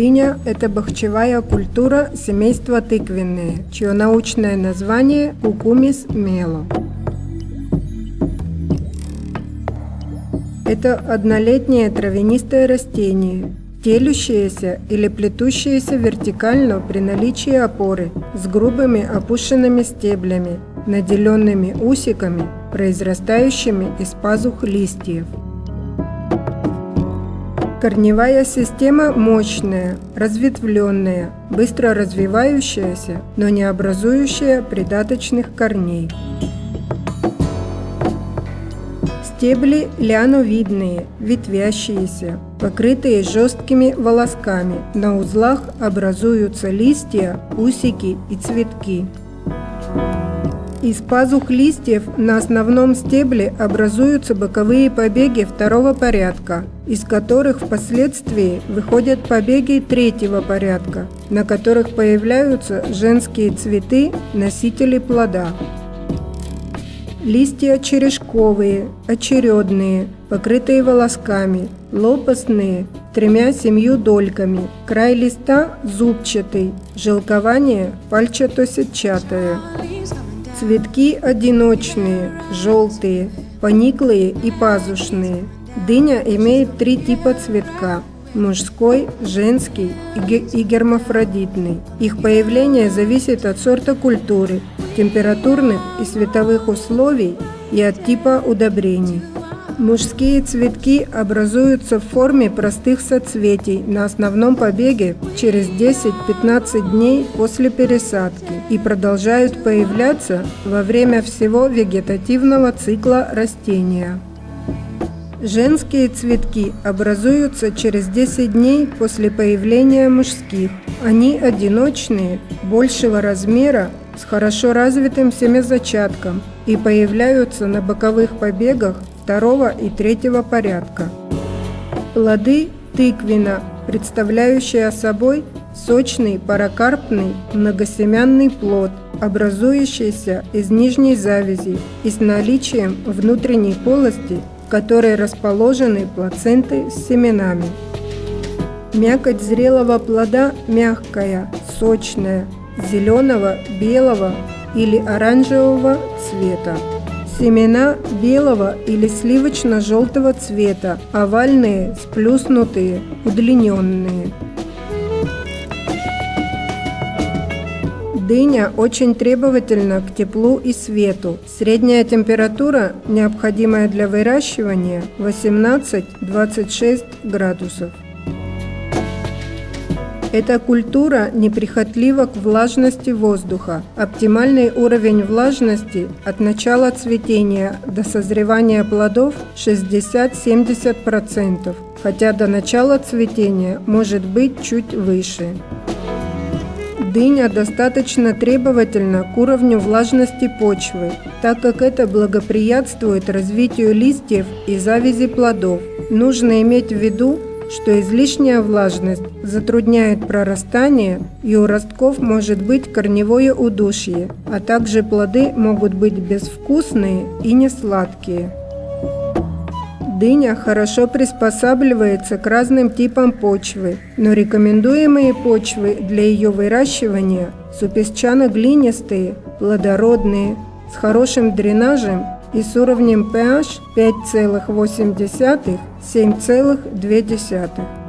Дыня – это бахчевая культура семейства тыквенные, чье научное название – Кукумис мело. Это однолетнее травянистое растение, телющееся или плетущееся вертикально при наличии опоры с грубыми опущенными стеблями, наделенными усиками, произрастающими из пазух листьев. Корневая система мощная, разветвленная, быстро развивающаяся, но не образующая придаточных корней. Стебли ляновидные, ветвящиеся, покрытые жесткими волосками. На узлах образуются листья, усики и цветки. Из пазух листьев на основном стебле образуются боковые побеги второго порядка, из которых впоследствии выходят побеги третьего порядка, на которых появляются женские цветы, носители плода. Листья черешковые, очередные, покрытые волосками, лопастные, тремя-семью дольками. Край листа зубчатый, желкование пальчато-сетчатое. Цветки одиночные, желтые, пониклые и пазушные. Дыня имеет три типа цветка – мужской, женский и гермафродитный. Их появление зависит от сорта культуры, температурных и световых условий и от типа удобрений. Мужские цветки образуются в форме простых соцветий на основном побеге через 10-15 дней после пересадки и продолжают появляться во время всего вегетативного цикла растения. Женские цветки образуются через 10 дней после появления мужских. Они одиночные, большего размера, с хорошо развитым семязачатком и появляются на боковых побегах второго и третьего порядка. Плоды тыквина, представляющая собой сочный паракарпный многосемянный плод, образующийся из нижней завязи и с наличием внутренней полости, в которой расположены плаценты с семенами. Мякоть зрелого плода мягкая, сочная, зеленого, белого или оранжевого цвета. Семена белого или сливочно-желтого цвета, овальные, сплюснутые, удлиненные. Дыня очень требовательна к теплу и свету. Средняя температура, необходимая для выращивания, 18-26 градусов. Эта культура неприхотлива к влажности воздуха. Оптимальный уровень влажности от начала цветения до созревания плодов 60-70%, хотя до начала цветения может быть чуть выше. Дыня достаточно требовательна к уровню влажности почвы, так как это благоприятствует развитию листьев и завязи плодов. Нужно иметь в виду, что излишняя влажность затрудняет прорастание и у ростков может быть корневое удушье, а также плоды могут быть безвкусные и несладкие. Дыня хорошо приспосабливается к разным типам почвы, но рекомендуемые почвы для ее выращивания – супесчано-глинистые, плодородные, с хорошим дренажем и с уровнем pH 5,8-7,2.